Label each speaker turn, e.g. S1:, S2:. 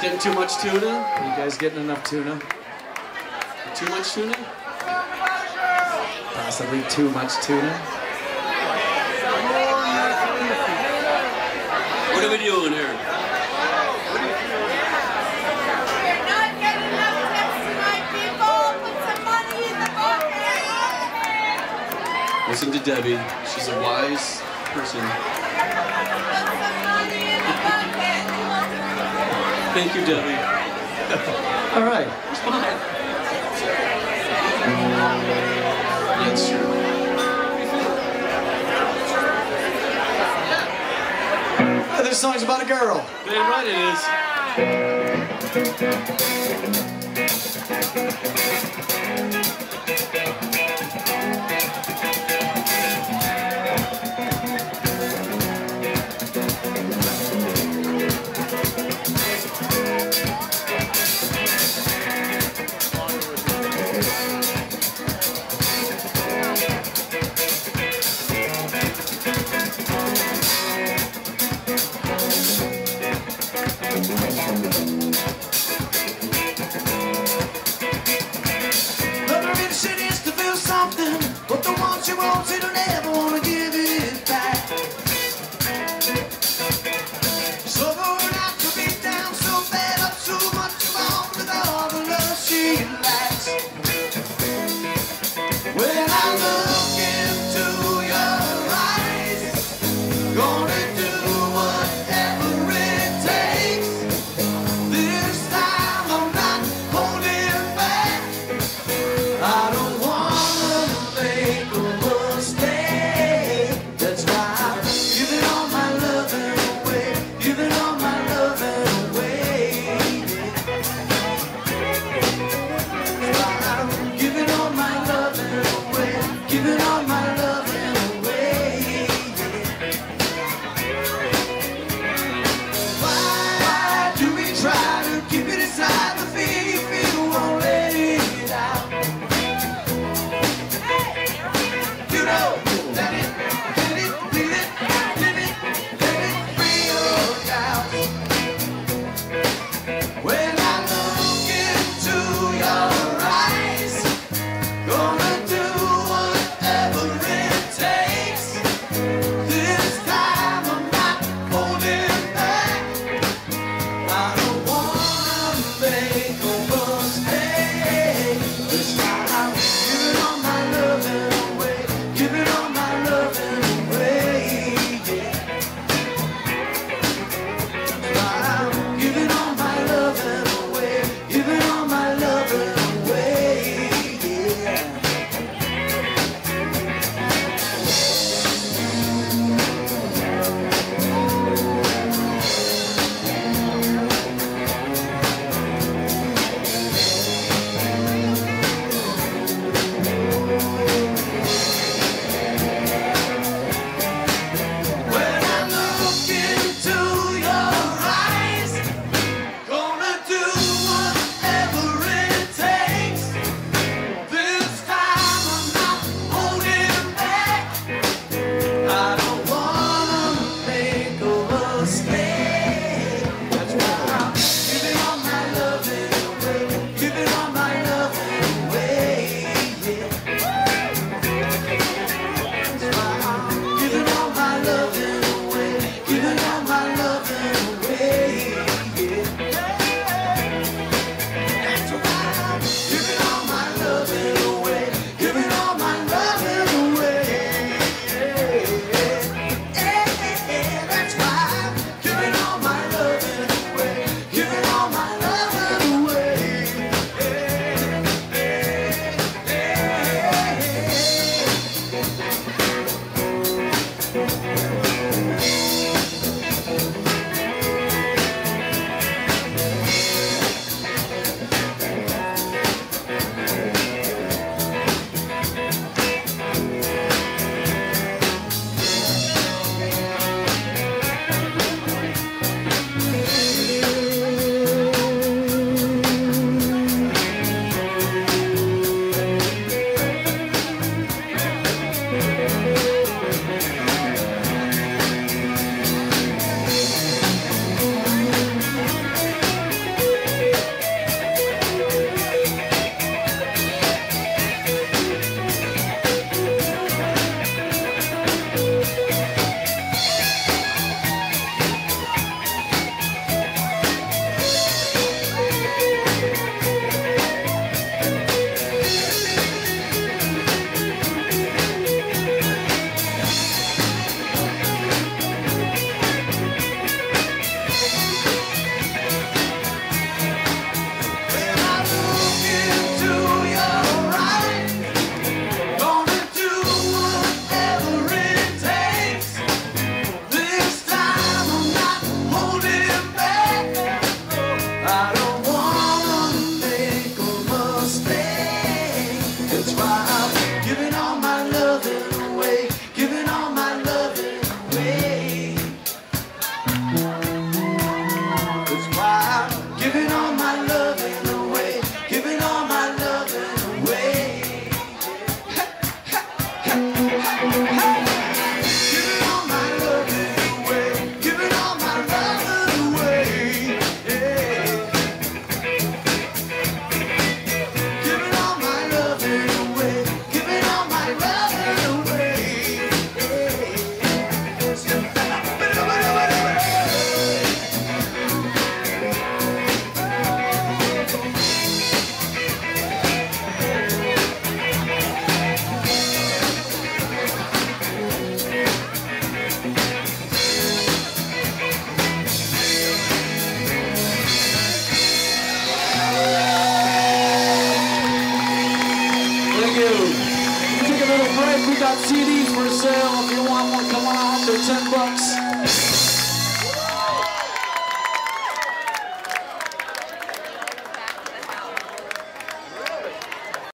S1: getting too much tuna? Are you guys getting enough tuna? Too much tuna? Possibly too much tuna? What are we doing here? Listen to Debbie. She's a wise person. Thank you, Debbie. All right. It's fine.
S2: Yes. This song's about a girl.
S1: Damn right it is.
S2: we got CDs for sale. If you want one, come on out. They're 10 bucks.